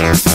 Yeah.